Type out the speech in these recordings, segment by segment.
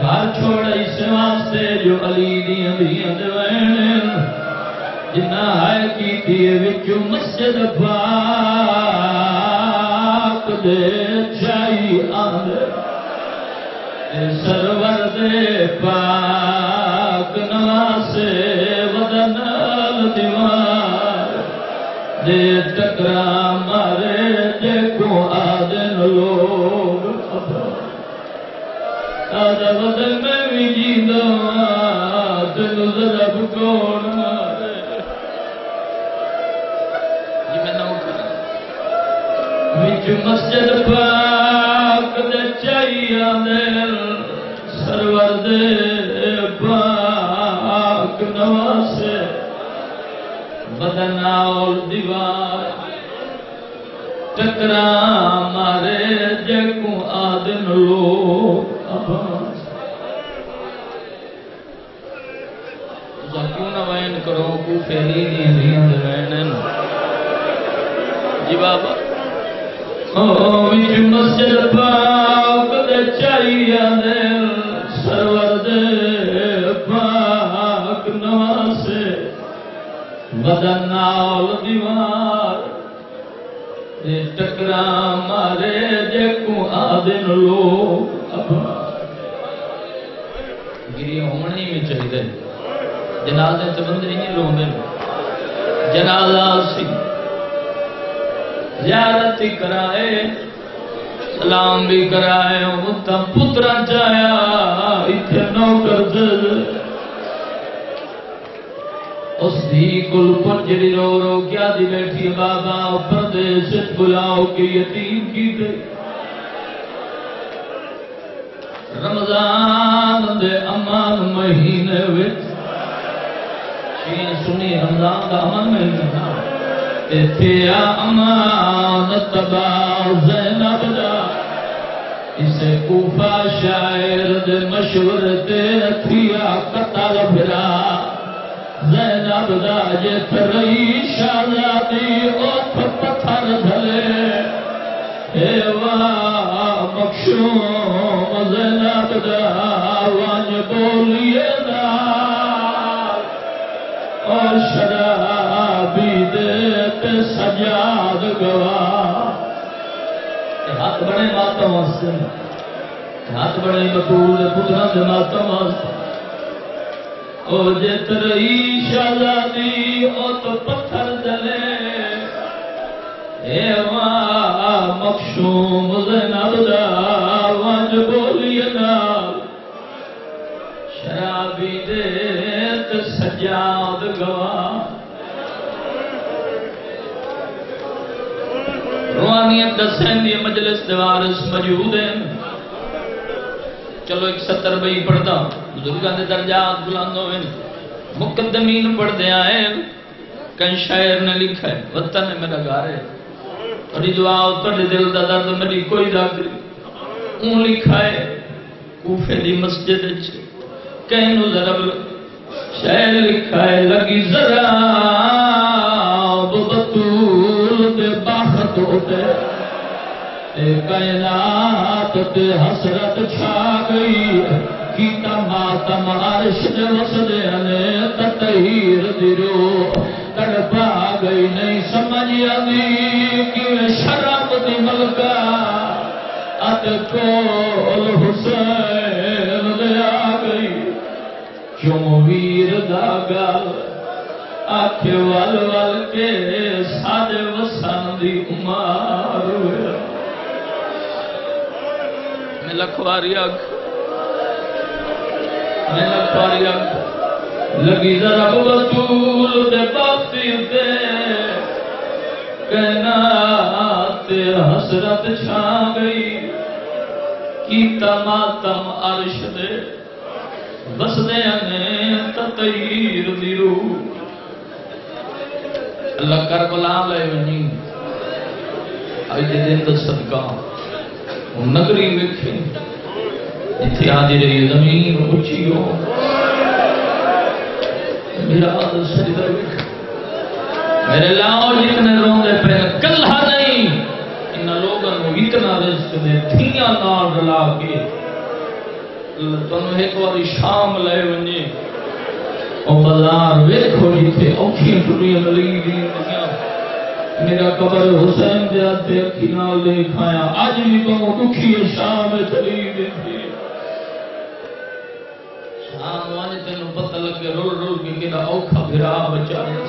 گھر چھوڑ اس واسطے جو علی دیاں دیاں دوین ہے کی دیئے وچو مسجد پاک دے چائی آنے سرور دے پاک نواسے ودنال دیوار دے ٹکرا مارے دیکھو آدن لوگ آدھا بدل میں بھی جیندہ مسجد پاک دے چاہیے دل سرور دے پاک نواسے بدناول دیوار، ٹکرا مارے جکو آدن لوگ اباس کیوں نہ وین کرو کو فیلی دی دین وینن جی بابا؟ جنازے چبندری نہیں روندے جنازہ سی۔ زیارت کرائے، سلام بھی کرائے متا پترا چایا اتھے نوکر دل۔ اس دی کل پنجری رو رو کیا دی بیٹھی بابا پردیش بلاؤ کے یتیم کی گئی رمضان دے امان مہینے وچ۔ شین سنی رمضان دا امان مہینے۔ اتیا امانت با زینب دا اسے کوفہ شاعر دے مشور دے اتیا قتل بھرا زینب دا جے ترئی شازادی او پتھر دھلے ایوا مکشوم زینب دا وانج بولیے دا اور شرابی دیت سجاد گواہ ہاتھ بڑے ماتم واسطے۔ ہاتھ بڑے بطول پترہ دے ماتم واسطے۔ او جترئی شہزادی او تو پتھر جلے۔ اے ماں مخشوم زینب دا وانج بولی نال۔ شرابی دیت سجاد گواہ روحانیت دسین دی مجلس دوارس موجود ہیں۔ چلو ایک ستر بھئی پڑھتا۔ بزرگاں دے درجات بلند ہوئے۔ مقدمین پڑھ دے آئے۔ کہیں شاعر نے لکھا ہے، وطن ہے میرا گھر ہے۔ اور یہ دعا اتر دل دا درد میری کوئی داخل اون لکھا ہے، کوفے دی مسجد اچھے کہیں نو ضرب شاعر لکھا ہے، لگی ذرا۔ باخت ہوتے اے کائنات تے حسرت چھا گئی کیتا ماتم عرش دے وسدے نے تطہیر دیرو تڑپا گئی نہیں سمجھ آگئی کہ شرم دی ملکہ ات کول حسین دے آ گئی کیوں آکھ ول ول کے سارے وسان دی عمر ہویا۔ میں لکھواری اگ میں لکھواری اگ لگی ذرا بطول دے باتی دے۔ کہنا تے حسرت چھا گئی۔ کیتا ماتم عرش دے۔ بس دے نے تطہیر دی روح۔ اللہ کربلا لے ونی اج دے دن دا صدقہ۔ نگری ویکھے۔ جتھے آج رہی زمین اونچی ہو۔ میرا آدھر سجدہ ویکھے۔ میرے لاؤ جتنے روندے پہ کلہ نہیں۔ ان لوگوں کو اتنا رزق دے تھیاں نال رلا کے۔ تنو ایک باری شام لے ونجے۔ اور میرا قبر حسین دے اج بھی بہو دکھی شام شام والے پتہ لگے، رول رول کے کنا اوکھا بھرا بچایا۔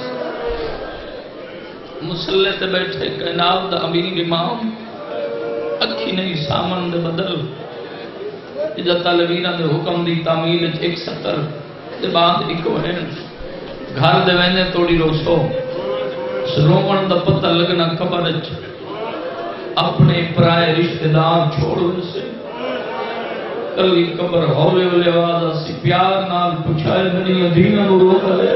مسلح بیٹھے کائنات دا امیر امام۔ اکھی نہیں سامن بدل۔ جتا لوینا دے حکم دی تعمیل 170 ਤੇ ਬਾਤ ਇੱਕੋ ਹੈ ਘਰ ਦੇ ਵੈਨੇ ਤੋੜੀ ਰੋਸੋ। ਰੋਵਣ ਦਾ ਪਤਾ ਲੱਗਣਾ ਕਬਰ ਚ। ਆਪਣੇ ਪਰਾਏ ਰਿਸ਼ਤੇਦਾਰ ਛੋੜਨ ਸੇ کلی کبر ہوئے ولے آواز سی پیار نال پچھائے بنی مدینہ نو روکا لے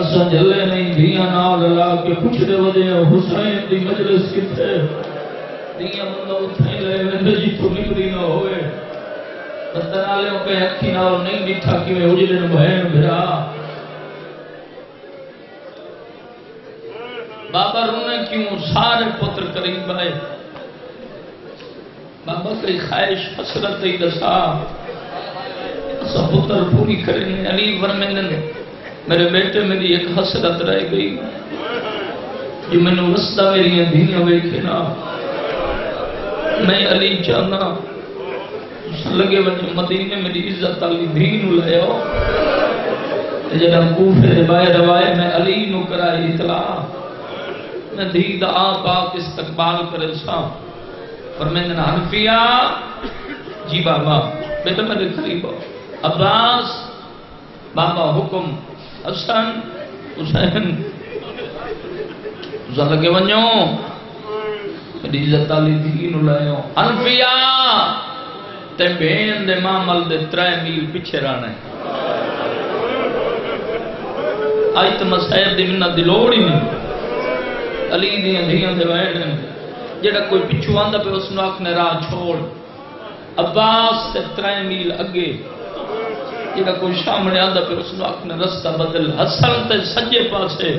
اسا جلے نہیں دیاں نال اللہ کے پوچھ دے ودے حسین دی مجلس کتے دیاں بندہ اٹھائی لے ویندے جی تو نکلی نہ ہوئے بندہ نالے کے اکھی نال نہیں ڈٹھا کہ میں اجلے نو بہن بھرا بابا رونے کیوں سارے پتر قریب آئے بابا کوئی خواہش حسرت ہی دسا اسا پتر پوری کریں علی ورمندن میرے بیٹے میری ایک حسرت رہ گئی جو میں نے رستہ میری دھیاں ویکھے نا میں علی چاہنا لگے وجہ مدینے میری عزت علی دھین لے آؤ۔ جب کوفے دے بائے روائے میں علی نو کرائی اطلاع۔ میں دھی دا آپ آق استقبال کرے سا اور میں نے حنفیہ جی بابا بیٹا میرے قریب عباس، بابا حکم، حسن، حسین۔ اسا لگے ونجو۔ میری عزت علی دین لائیو انفیا تے بین دے مامل دے ترائے میل پیچھے رانا ہے۔ آئی تو مسائب دی منہ دی لوڑ ہی نہیں۔ علی دیاں دھیاں دے وین جڑا کوئی پچھو آندا پہ اس نو نے راہ چھوڑ۔ عباس تے ترائے میل اگے۔ جڑا کوئی سامنے آندا پہ اس نو نے رستہ بدل۔ حسن تے سجے پاسے۔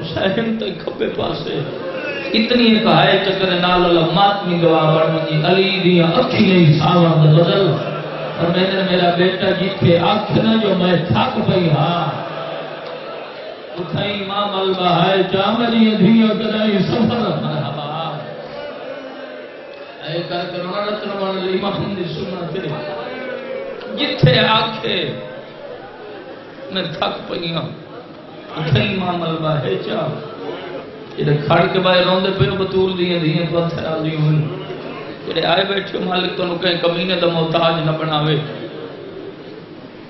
حسین تے کھبے پاسے۔ اتنی ایک چکر نال اللہ ماتمی گواہ بڑھنی علی دیاں اکھی نہیں ساوان دے بدل اور میں نے میرا بیٹا جیتے آنکھنا جو میں تھاک پئی ہاں۔ اٹھائی امام البا ہے چاملی ادھیوں کرائی سفر مرحبا اے کر کرونا رتن والا امام دی سننا تیرے جتھے آکھے میں تھک پئیاں اٹھائی امام البا ہے چا جڑے کھڑ کے باہر روندے پہ بطول دیاں دیاں پتھر آزی ہوئے جڑے آئے بیٹھے مالک تو کہیں کمینے دا محتاج نہ بناوے۔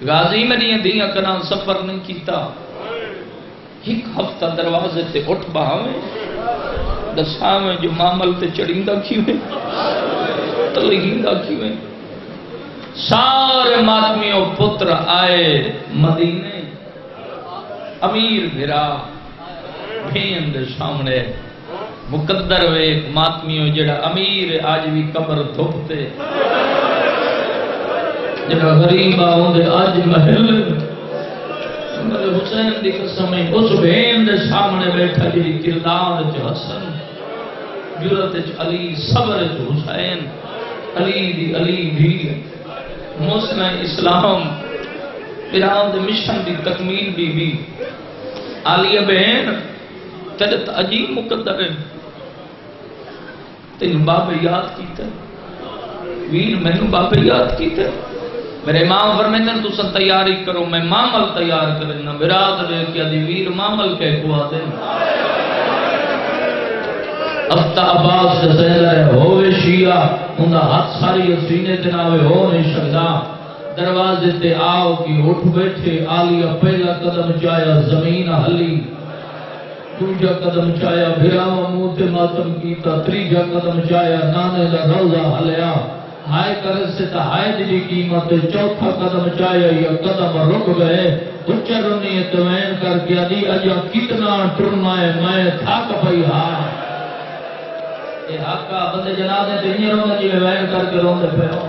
غازی میں دیاں دیاں کران سفر نہیں کیتا۔ ایک ہفتہ دروازے تے اٹھ بہاویں دساویں جو معامل تے چڑھیندہ کیویں تلہیندہ کیویں۔ سارے ماتمیوں پتر آئے مدینے۔ امیر بھرا۔ بھین دے سامنے، مقدر وے ماتمیوں جڑا امیر آج بھی قبر دھوپتے۔ جڑا غریب آؤں دے آج محل۔ میرے حسین دی قسم ہے، اس بہن دے سامنے بیٹھا جی کردار چ حسن۔ جرت چ علی، صبر چ حسین۔ علی دی علی بھی۔ مسلم اسلام، ایران دے مشن دی تکمیل بھی بھی عالیہ بہن تیرے تو عجیب مقدر ہے۔ تین بابے یاد کیتا ہے ویر مینو بابے یاد کیتا ہے میرے امام فرمیندن تو سن تیاری کرو، میں مامل تیار کرنا برادر کیا دی ویر مامل کے کوا دے۔ افتا عباس سے سہلا ہے، ہوئے شیعہ انہا ہاتھ ساری سینے تناوے ہو نہیں شکتا دروازے تے آؤ کی اٹھ بیٹھے آلیا پہلا قدم چایا زمین حلی دوجا قدم چایا بھراوا موت ماتم کیتا، تریجا قدم چایا نانے دا روزہ حلیا ہائے کرس سے تا ہائے دلی قیمت، چوتھا قدم چایا یا قدم رک گئے۔ اچر انہی اتوین کر کے دی اجا کتنا ٹرنا ہے، میں تھاک پئی ہاں۔ اے حقا بندے جنازے تے انہی روندے جی وین کر کے روندے پہ ہوں۔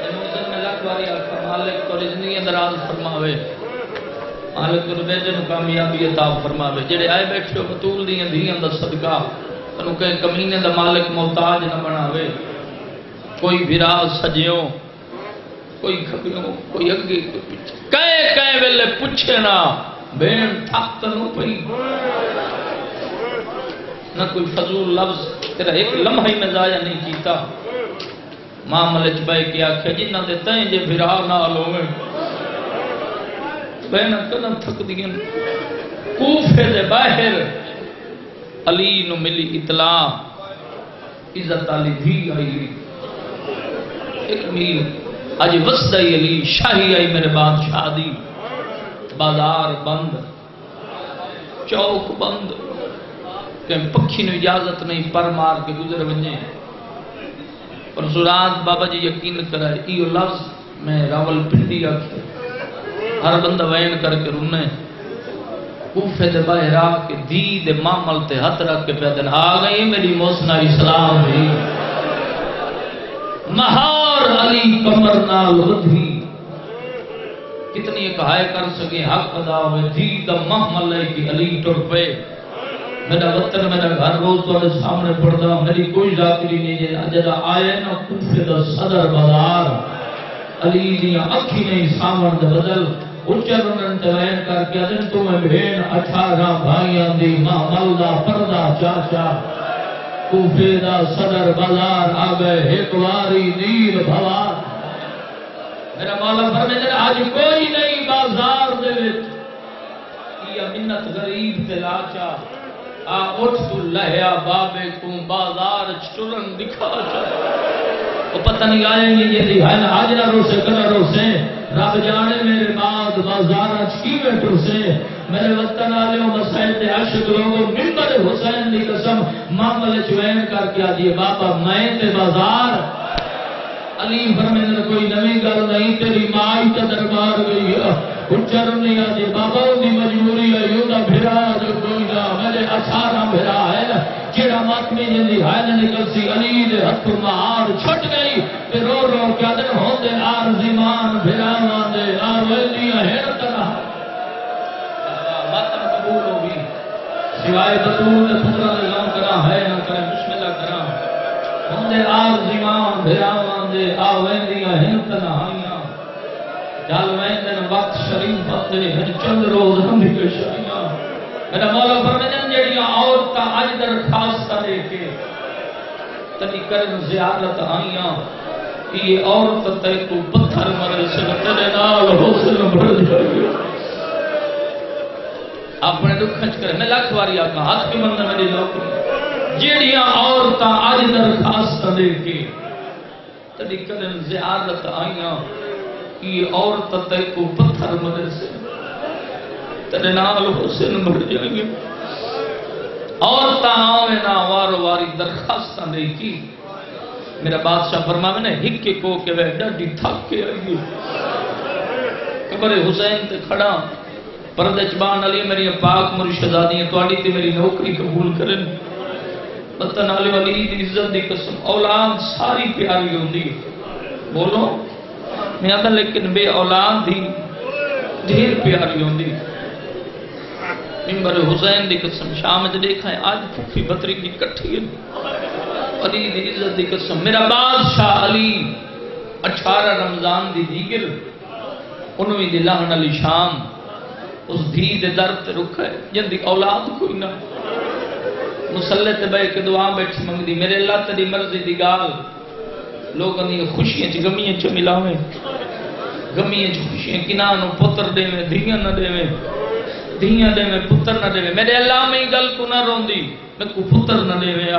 اے موسم میں لکھ واری آکھا مالک تو رزنی اندر اندراز فرماوے۔ مالک تو بیٹے کامیابی عطا فرماوے۔ جڑے آئے بیٹھے ہو بطول دیاں دیاں دا صدقہ تنو کہیں کمینے دا مالک محتاج نہ بناوے۔ کوئی بھرا سجیوں کوئی کھبیوں کوئی اگے، کوئی پیچھے۔ کئے کئے ویلے پوچھے نا بین تھک تنو پئی۔ نہ کوئی فضول لفظ، تیرا ایک لمحہ ہی میں ضائع نہیں کیتا۔ ماں ملچ بھائی کیا کہ جنہ دے تائیں جے بھرا نہ لوگے بہن قدم تھک دیئن کوفے دے باہر علی نو ملی اطلاع۔ عزت علی بھی آئی۔ ایک میل آج وسدائی علی، شاہی آئی میرے بادشاہ دی۔ بازار بند، چوک بند۔ کہ پکھی نو اجازت نہیں، پر مار کے گزر ونجے پر زراد بابا جی یقین کرا ایو لفظ میں راول پنڈی آکھے۔ ہر بندہ وین کر کے رونے کوفے دے باہر آ کے دی دے معامل تے ہاتھ رکھ کے پیدن آ گئی میری موسنا اسلام بھی مہار علی کمر نال ودھی۔ کتنی ایک ہائے کر سکے، حق ادا ہوئے۔ دی دا محمل لے کی علی ٹر پہ میرا وطن، میرا گھر روز تو سامنے پڑھتا میری کوئی ذاکری نہیں جے جدا آئے نا، کوفے دا صدر بازار۔ علی دیا اکھی نہیں سامن دے بدل۔ اچر انہوں تلین کر کے دن تمہیں بھین اٹھارہ بھائیاں دی ماں ملدہ پردہ چاچا کوفے دا صدر بازار آگئے ایک واری نیل بھوار میرا مولا فرمیدر آج کوئی نہیں بازار دے وچ یا منت غریب تے لاچا آ اٹھ تو لہیا بابے کو بازار چلن دکھا چا وہ پتہ نہیں آئیں گے یہ دی ہے نا آج نہ روسے کنا روسے رب جانے میرے بعد بازار کی بیٹھو سے؟ میرے وطن آلیوں مسائل تے عشق لوگوں، ممبر حسین دی قسم معاملے چوین کر کے آجیے بابا میں تے بازار۔ علی فرمیدن کوئی نمی گل نہیں، تیری مائی تا دربار گئی ہے۔ نہیں آجی بابا دی مجبوری ہے، یوں دا بھرا، جو کوئی نہ۔ میرے اچھارا بھرا ہے، جیڑا ماتمی جندی ہے نکل سی، علی دے ہتھ مہار چھٹ گئی۔ تے رو رو کیا دن ہوتے آر زمان بھرا دے آر ویلیاں ماتم قبول ہوگی۔ سوائے بطول نے پترہ دے کرا ہے، نہ کرے بسم کرا۔ ہوندے آر زمان بھرا دے آ ویلیاں حیرت نہ ویندن وقت شریف بندے ہن چند روز ہم بھی کشائیاں میرا مولا فرمیدن جیڑیاں عورتاں اج درخواست دے کے، تنی کرن زیارت آئیاں۔ یہ عورت تے تو پتھر مرے سے تیرے نال حسن بڑھ جائے۔ اپنے دکھ کھچ کرے۔ میں لاکھ واری آقا ہاتھ کی مندہ میری نوکری؟ جیڑیاں عورتاں اج درخواست دے کے تنی کرن زیارت آئیاں یہ عورت تے تو پتھر مرے سے تیرے نال حسن بڑھ جائیں۔ گے عورتاں آوے نہ وارو واری درخواستاں دے کی میرا بادشاہ فرما میں نے ہکے کو کہ وہ ڈاڈی تھک کے آئی قبر حسین تے کھڑا۔ پردے چبان علی، میری پاک مرشدانی ہیں تو تے میری نوکری قبول کرن۔ وطن علی ولی دی عزت دی قسم۔ اولاد ساری پیاری ہوندی بولو۔ میں آتا لیکن بے اولاد دی ڈھیر پیاری ہوندی ممبر حسین دی قسم، شام تے دیکھا ہے آج پھوپھی بطری دی کٹھی ہے۔ علی دی عزت دی قسم۔ میرا بادشاہ علی، اٹھارہ رمضان دی دیگر انوی دی لہن علی شام۔ اس دھی دے در تے ہے، جن دی اولاد کوئی نہ۔ مسلح تے بے کے دعا بیٹھی منگ دی میرے اللہ تے مرضی دی گال۔ لوگ انہیں خوشیاں چ گمیاں چ ملاویں۔ گمیاں چ خوشیاں کنا نو پتر دے میں دھیاں نہ دے میں دھیاں دے میں پتر نہ دے میں میرے اللہ میں گل کو نہ روندی، میں کو پتر نہ دے میں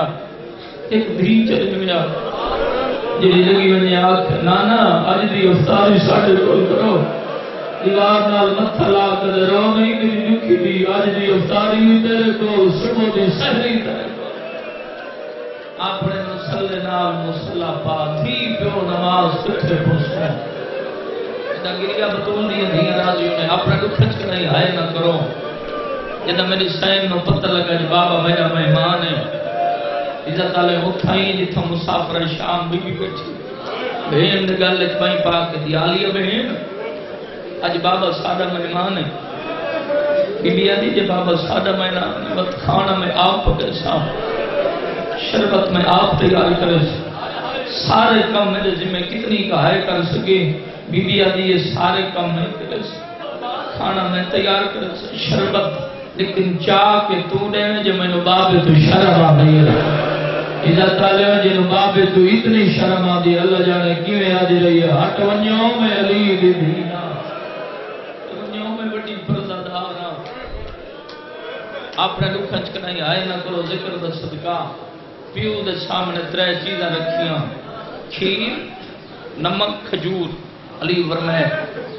ایک دھی چلے میں جی لگی ونجے آکھ، نانا اج دی افطاری ساڈے کول کرو۔ دیوار نال متھا لا کے رو نہیں میری دکھی دی اج دی افطاری تیرے کو صبح دی سحری تیرے کو اپنے مسلے نال مسلح پا تھی پیو نماز کٹھے پوچھتا ہے۔ گریا بطول نہیں ہے راضی نے اپنا دکھ چ نہیں، ہائے نہ کرو۔ جدا میری سین نو پتہ لگا جی بابا میرا مہمان ہے عزت والے اٹھائی جتھوں مسافر شام بھی بیٹھی بہن دی گل وچ پئی پا کے دیالی بہن۔ اج بابا ساڈا مہمان ہے۔ بی بی آدھی جی بابا ساڈا مہمان وقت کھانا میں آپ پکے سا شربت میں آپ تیار کرے۔ سارے کام میرے ذمہ کتنی کہائے کر سکے۔ بی بی یہ سارے کام میں کرے۔ کھانا میں تیار کرے۔ شربت لیکن چاہ کے تو دے جو میں بابے تو شرم آ گئی عزت والے جن بابے تو اتنی شرم آ دی اللہ جانے کیویں آ دی رہی ہے۔ ہٹ ونجو میں علی دی دینا۔ ونجو میں بڑی پردادار ہاں۔ اپنے دکھ چکنائی آئے نہ کرو ذکر دا صدقہ۔ پیو دے سامنے ترے چیزاں رکھیاں۔ کھیر، نمک، کھجور۔ علی فرمائے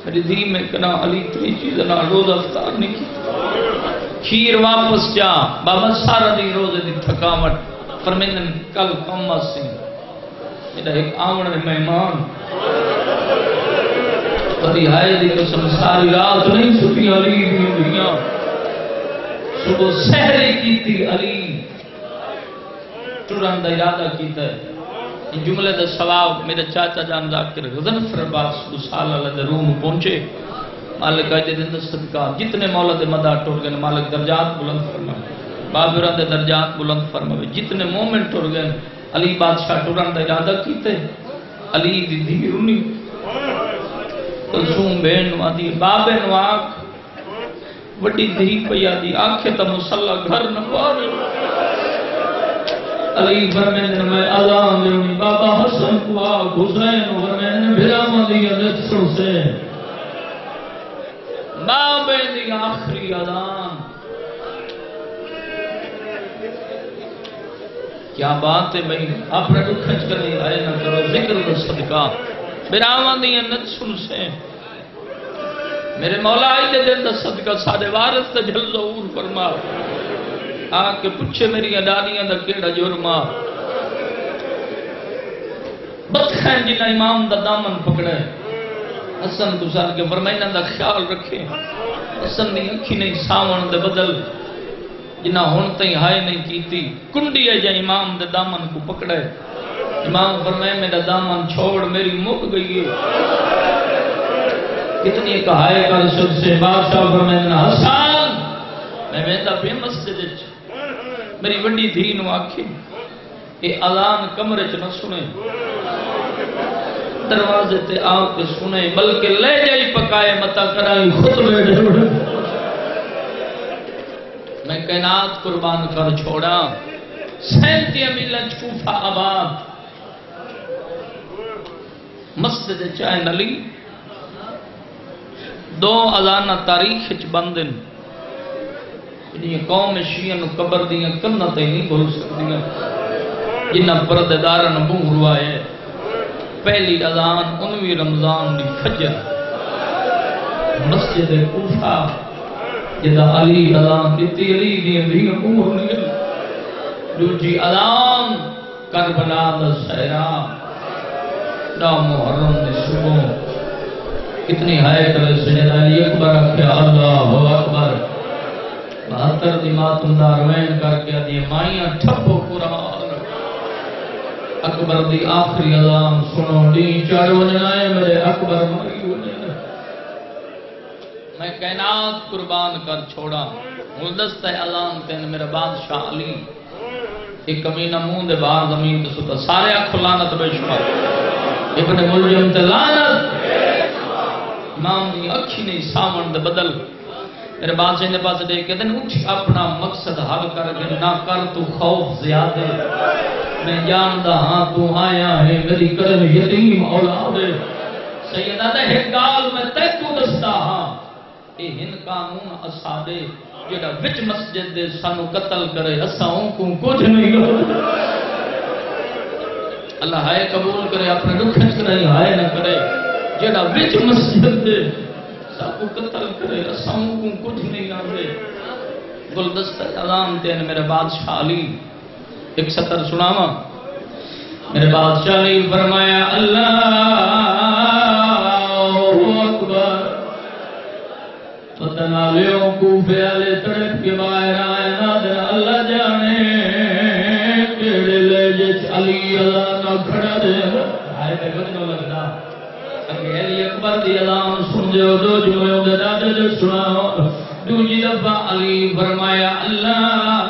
میری میں کنا علی تری چیزیں نہ روز افطار نہیں کی کھیر واپس جا۔ بابا، سارا دی روز دی تھکاوٹ۔ فرمیندن کل کم سی میرا ایک آمن مہمان۔ کبھی ہائے دی قسم، ساری رات نہیں ستی علی دی دنیا۔ صبح سہری کی تھی علی۔ ٹرن دا ارادہ کیتا ہے۔ ان جملے دا ثواب میرے چاچا جان ذاکر غزن فرباس کو سال اللہ دے روم پہنچے۔ مالک آج دن صدقہ، جتنے مولا دے مدار ٹور گئے، مالک درجات بلند فرما بابرہ دے درجات بلند فرما جتنے مومنٹ ٹور گئے، علی بادشاہ ٹورن دا ارادہ کیتے۔ علی دی دی رونی کلسوم بین نوادی بابے نواک وڈی دھی پیا دی آنکھیں تا مسلح، گھر نوارے علی فرمین میں اذان دیونی بابا حسن کو آگ حسین فرمین بھرام دی عزت سن بابے دی آخری اذان کیا بات ہے بھئی اپنے تو کھچ کر نہیں آئے نہ کرو، ذکر کا صدقہ۔ بھرام دی عزت سن سے۔ میرے مولا آئی دے دن دا صدقہ سارے وارث تے جھل ظہور فرما۔ آ کے پچھے میری اداریاں دا کیڑا جرما بدخین جنہ امام دا دامن پکڑے۔ حسن گزار کے فرمائنہ دا خیال رکھے۔ حسن دی اکھی نہیں، ساون دے بدل۔ جنہ ہون تئی ہائے نہیں کیتی۔ کنڈی ہے جا امام دے دامن کو پکڑے۔ امام فرمائے میرا دامن چھوڑ، میری مک گئی ہے۔ کتنی کہائے کر سب سے بادشاہ فرمائے حسن میں ویندہ بے مسجد میری وڈی دھی نو آکھے۔ اے اذان کمرے چ نہ سنے۔ دروازے تے آ کے سنے، بلکہ لے جائی پکائے متا کرائی خطبے ڈھڑ میں کائنات قربان کر چھوڑا۔ سینتی امیلن چوفا آباد۔ مسجد چائن علی۔ دو اذانہ تاریخ چ بندن یہ قوم شیعہ نو قبر دیاں کنہ تے نہیں بھول سکدیاں۔ جنہ پردیدار نبو ہوا ہے۔ پہلی اذان انوی رمضان دی فجر۔ مسجد کوفہ جدا علی اذان دیتی، علی دی دی امور نہیں۔ دوجی اذان، کربلا دا سہرا دا محرم دی صبح۔ کتنی ہائے کرے سیدہ علی اکبر اکھیا اللہ اکبر۔ بہتر دی ماتم دا روین کر کے دی مائیاں ٹھپو قرآن اکبر دی آخری اذان سنو دی چارو نائے میرے اکبر مری ہونے میں کائنات قربان کر چھوڑا۔ ملدست ہے اذان تین میرا بادشاہ علی۔ ایک کمینہ مون دے باہر زمین تے ستا۔ سارے اکھو لانت بے شمار۔ ابن ملجم تے لانت امام دی اکھی نہیں، سامن دے بدل۔ میرے بادشاہ نے پاس دے کہ دن اٹھ اپنا مقصد حل کر کے نہ کر تو خوف زیادہ۔ میں جاندا ہاں تو آیا ہے میری کرم یتیم اولاد سیدہ دے ایک گال میں تے تو دستا ہاں اے ہن قانون اسادے جڑا وچ مسجد دے سانو قتل کرے اساں کو کچھ نہیں کرو اللہ ہائے قبول کرے اپنے رکھ کرے، ہائے نہ کرے۔ جڑا وچ مسجد دے سب کو قتل کرے اساں کو کچھ نہیں آندے۔ گلدستہ اعلان دین میرے بادشاہ علی۔ ایک سطر سناوا میرے بادشاہ علی فرمایا، اللہ اکبر! پتہ نہ لیو کوفے والے تڑپ کے باہر آئے، نادر اللہ جانے کیڑے لے جچ علی اللہ نہ کھڑا دے۔ آئے تے کچھ نہ لگتا۔ اگے علی اکبر دی اعلان سن جو دو جملوں دے دادے دے سناؤ۔ دوجی دفعہ علی فرمایا، اللہ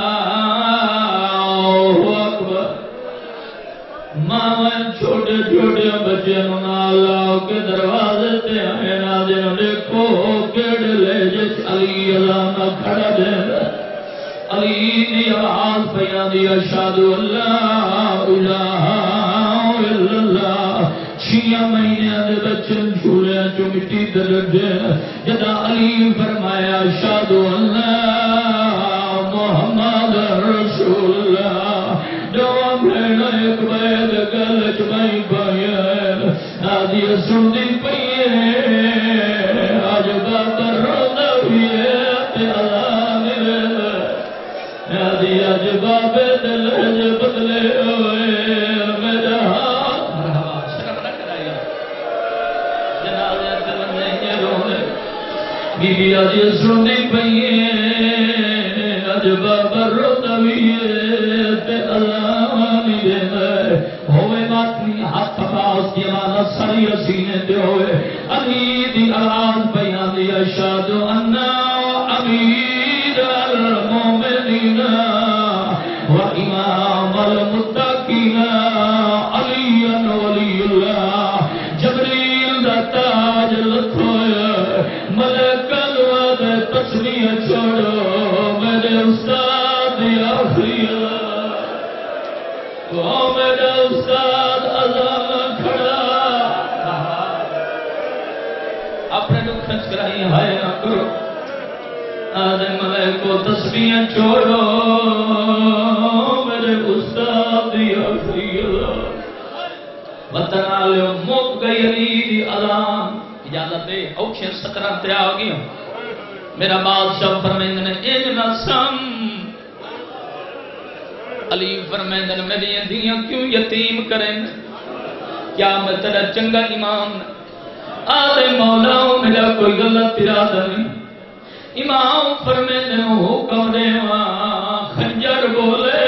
بچے نال کے دروازے تے آئے نا دن دیکھو کیڑے لے جس علی اللہ نہ کھڑا دے علی دی آواز پیا دی اشہد اللہ الہ الا اللہ چھیاں مہینے دے بچن جھولے چو مٹی دلڈے جدا علی فرمایا اشہد اللہ آدھی سن دی آج بابر روزہ ہوئے تے آدھی بابے دل بدلے ہوئے میرا ہاتھ مرحبا شرم نہ کرائیے کی سری سینے تے ہوئے۔ علی دی آواز بیان دی اشہد انا امیر المومنین و امام المتقین علی ولی اللہ۔ جبریل دا تاج لکھویا ملک الواد تسمیہ چھوڑو۔ میرے استاد دی آخری۔ تو میرا استاد آدم علیہ کو تسبیح چھوڑو۔ میرے استاد دی آخری وطن آلے موت گئی علی دی علام اجازت دے اوکھیں سترہ تے آ گیا میرا بادشاہ فرمیند نے ایک نہ سم۔ علی فرمیند نے میری اندیاں کیوں یتیم کریں؟ کیا میں تیرا چنگا امام آدھے مولا میرا کوئی غلط ارادہ نہیں۔ امام فرمیند نے حکم دے خنجر بولے.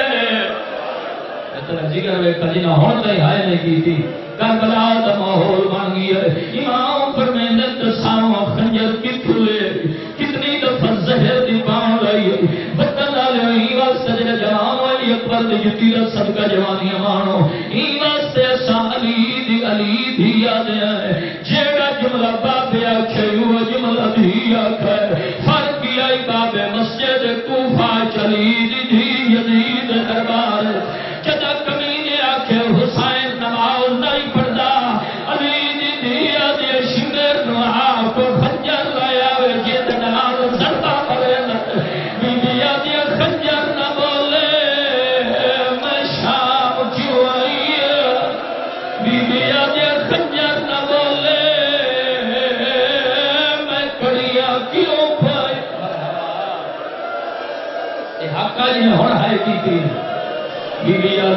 تیرا جگر وے کجی نہ ہون تے ہائے نے کی تھی کربلا دا ماحول بن گیا امام فرمیند نے ساواں خنجر کتھلے کتنی دفعہ زہر دی پاؤں لائی بطن والے ہی واسطے جڑا جوان والی اکبر دی جتی دا صدقہ جوانی مانو۔ ہی واسطے سا علی دی علی دی یاد ہے جیڑا جملہ بابے آکھے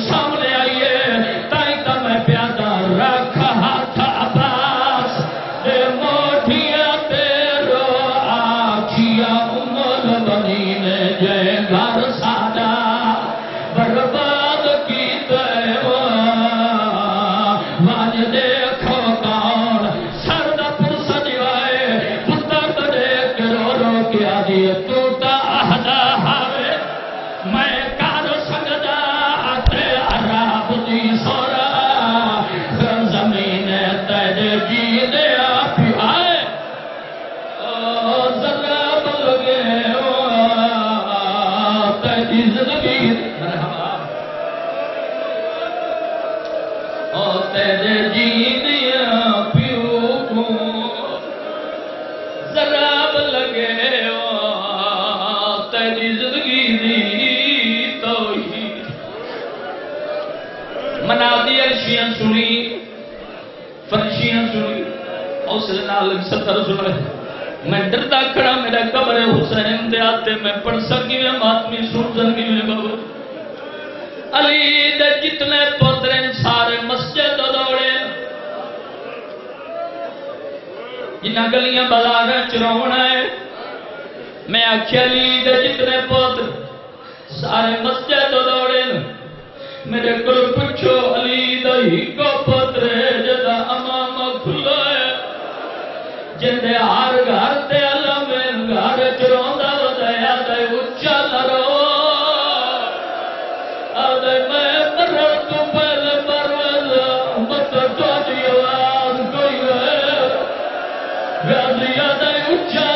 some حوصلے نال ستر سنے۔ میں ڈرتا کھڑا، میرا قبر حسین دے آتے میں پڑھ سکی میں ماتمی سن سکی میں بابا۔ علی دے جتنے پوترے سارے مسجد دوڑے۔ جنہ گلیاں بازار چرونا ہے میں آخیا علی دے جتنے پوتر سارے مسجد دوڑے۔ میرے کو پوچھو، علی دا ہی کو پوترے جندے ہر گھر تے علم گھر چروندا ودیا دے اچا میں مرر تو پہلے مرد مت آواز کوئی ہے غازی اچا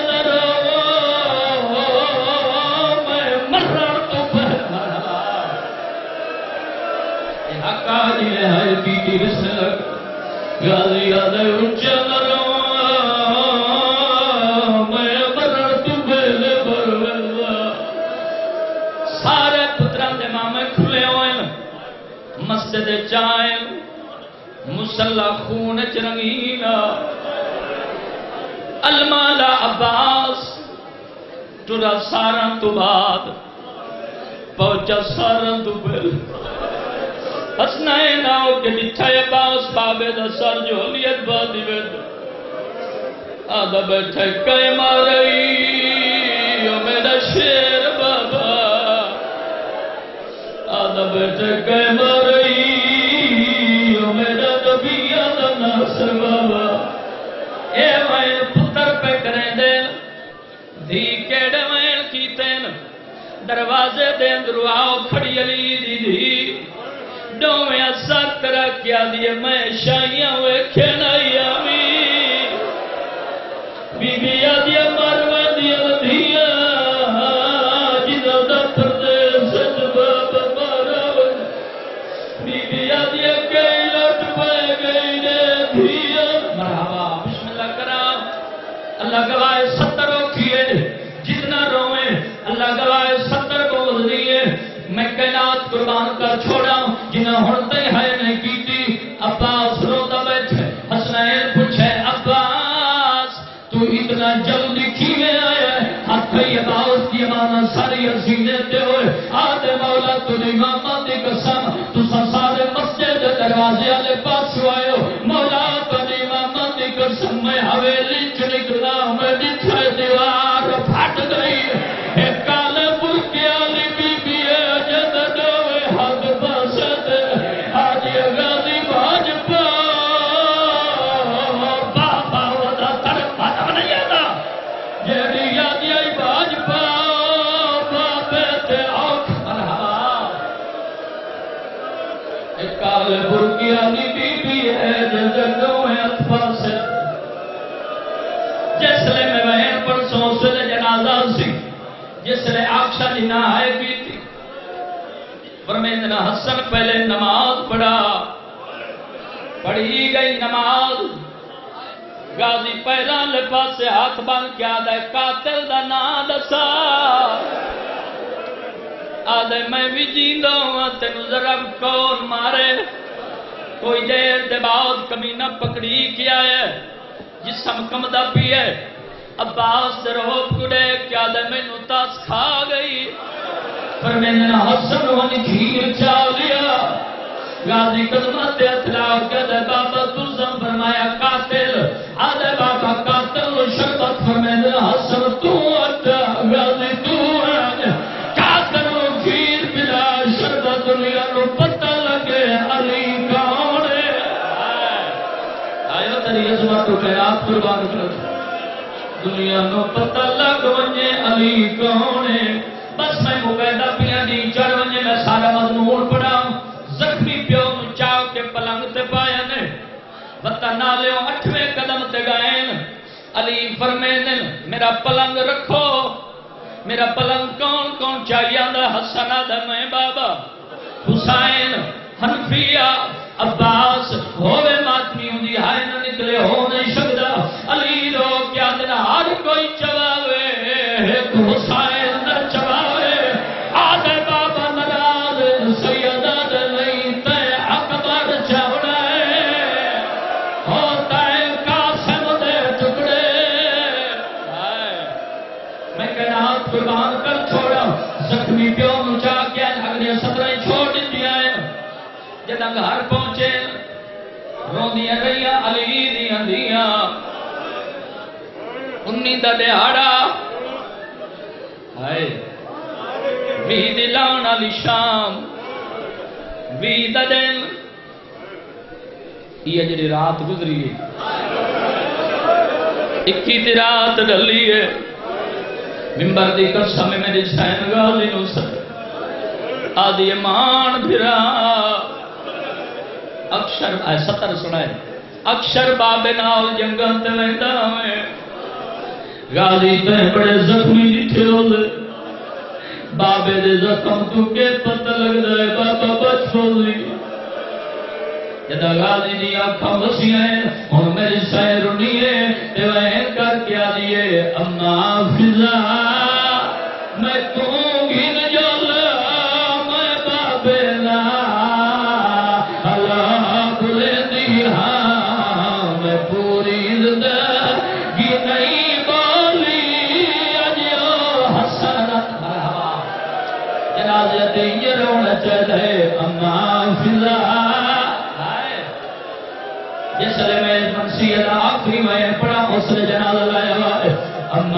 میں مرر تو پہلے مرد حقا ہے بیٹی رسل اچا ہیں مسجد مسلح خون چرنگین المالا عباس ٹرا سارن تو بعد پہنچا سارن تو پہل۔ حسنائن آؤ کہ ڈٹھا عباس، بابے دا سر جو علیت بادی بیٹھ آدھا بیٹھے کئے مارئی او میرا شیر بابا۔ آدھا بیٹھے کئے مارئی دھی کیڑے وائن کیتین دروازے دے اندر آؤ کھڑی علی دی دی ڈو میں سات کیا دیے میں شائیاں ہوئے کھینائی آمین بی بی آدیا مروے دیا دی کائنات چھوڑا جنہیں ہوتے ہے فرمیندنا حسن پہلے نماز پڑھا۔ پڑھی گئی نماز۔ غازی پیران لے پاسے ہاتھ بن کیا دے قاتل دا نا دسا۔ آدھے میں بھی جیندہ ہوں، تینو ضرب کون مارے۔ کوئی دیر دے بعد کمینہ پکڑی کیا ہے، جسم کم دا پیے عباس سے روپ کڑے، کیا دے میں نتاس کھا گئی۔ پر میں نے حسن ونی کھیر چاو لیا۔ غازی قدمت اطلاع کے دے بابا تلزم فرمایا، قاتل آدھے بابا قاتل شربت فرمائے حسن تو اٹھا، غازی تو ہے قاتل کھیر بلا شربت دنیا نو پتہ لگے، علی کون ہے؟ آئیو تری عظمت کو خیرات قربان کر دنیا نو پتہ لگ ونجے، علی کون بس میں مقیدہ پیا دی چڑھ ونجے میں سارا مضمون پڑھا زخمی پیو نو چاو کے پلنگ تے پایا نے۔ بتا نالیوں اٹھویں قدم تے گائیں۔ علی فرمینن میرا پلنگ رکھو۔ میرا پلنگ کون کون چاہیے؟ دا حسن دا میں بابا۔ حسین، حنفیہ، عباس ہوئے ماتمی ہوں دی ہائے نہ نکلے، ہو نہیں شکدا علی رو کیا دن ہر کوئی چواوے ایک حسین رو علی دیا دیا انی دا دہاڑا ہائے بھی دلان علی شام بھی دا دن یہ جڑی رات گزری ہے اکی تی رات ڈلی ہے ممبر دی قسم میں میری سین گالی نو سر آدھی مان پھرا اکشر اے ستر سنائے اکشر بابے نال جنگل تے لیندہ میں غازی تے بڑے زخمی جٹھے ہولے بابے دے زخم تو کے پتہ لگ دے بابا بچ ہولی جدا غازی دی آنکھاں وسیع ہیں ہن میری سیر رنیے تے وہیں کر کے آدیے اما فضا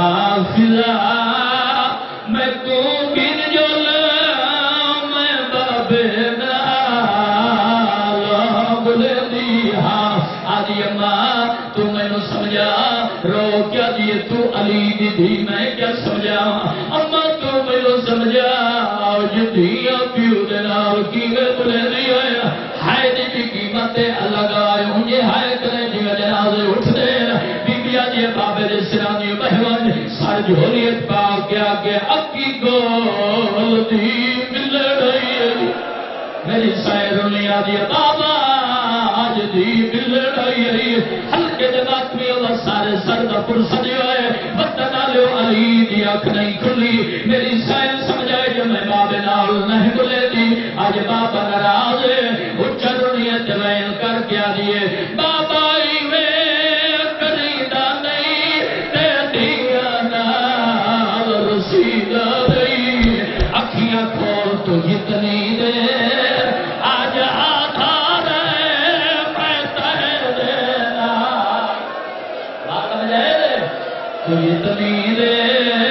اما میں تو جو میں بابے آدھی تو میں نو سمجھا، رو کیا دیے تو علی دی دی میں کیا سمجھا؟ گول دی۔ مل رہی میری سائر لیا دی بابا، آج دی مل رہی ہے ہلکے جنات میں اللہ سارے سر دا پر سجے ہوئے۔ بطنا لے علی دی اکھ نہیں کھلی۔ میری سائر سمجھائے جو میں بابے نال نہیں بلے دی۔ آج بابا نراز ہے اچھا رنیت وین کر کیا دیئے بابا تو جتنی دیر آج آدھار ہے دینا۔ بات تو اتنی دیر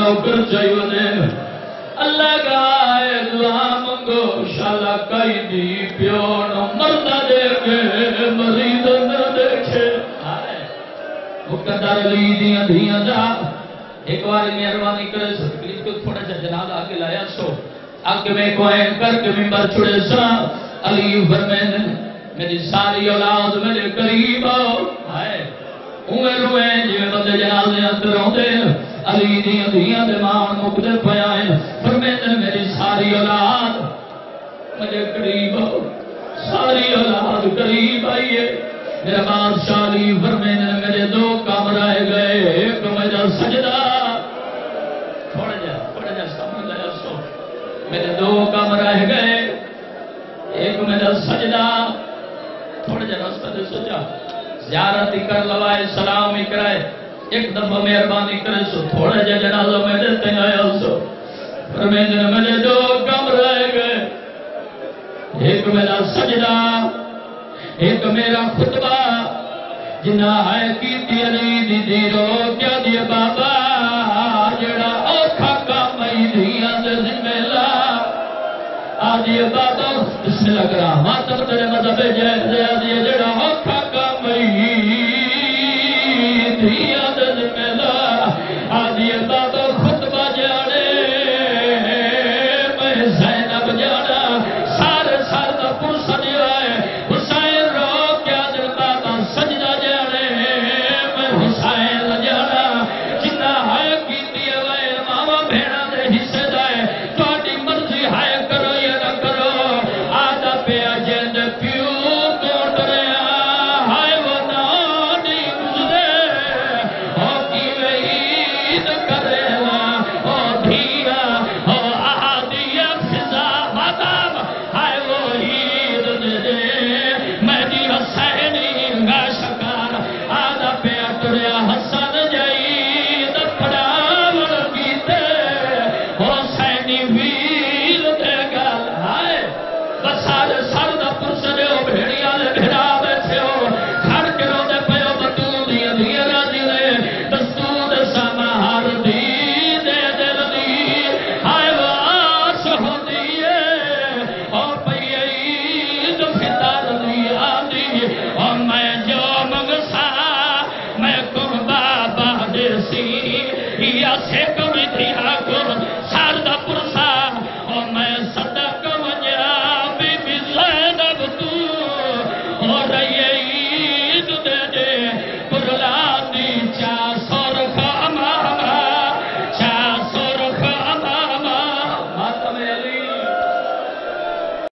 نوکر چاہیے اللہ گائے دعا منگو شالا کئی دی پیو نو مردہ دے کے مزید نہ دیکھے۔ مقدر علی دیاں دھیاں جا۔ ایک بار مہربانی کرے سو تکلیف کو تھوڑا سا جنازہ آگے لایا سو۔ آگے میں کوئن کر کے ممبر چھڑے سا۔ علی فرمین میری ساری اولاد میرے قریب آؤ۔ آئے اوے روے جی بندے جنازے اندر ہوندے علی دیاں دیاں دے مان مقدر پیائے فرمین میری ساری اولاد میرے قریب ساری اولاد قریب آئیے۔ میرا بادشاہ علی فرمین میرے دو کام رہ گئے، ایک میرا سجدہ۔ تھوڑا جا تھوڑا جا سامنے لیا سو۔ میرے دو کام رہ گئے، ایک میرا سجدہ۔ تھوڑا جا راستہ دے سوچا، زیارت ہی کر لوائے سلام ہی کرائے۔ ایک دفعہ مہربانی کرے سو تھوڑا جا جنازہ میں دیتے ہیں آیا سو۔ فرمین میرے دو کام رہ گئے۔ ایک میرا سجدہ، ایک میرا خطبہ۔ جنا ہے کیتی علی، دی دیرو کیا دی بابا۔ جڑا اوکھا کام ہی دیا دے ذمہ لا آج بابا اس میں لگ رہا، ماتم تیرے مذہب جائے دے جڑا اوکھا کام ہی دیا